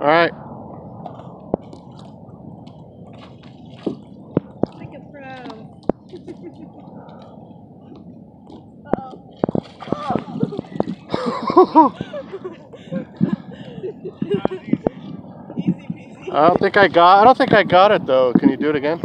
All right. Like a pro. uh -oh. I don't think I got. I don't think I got it though. Can you do it again?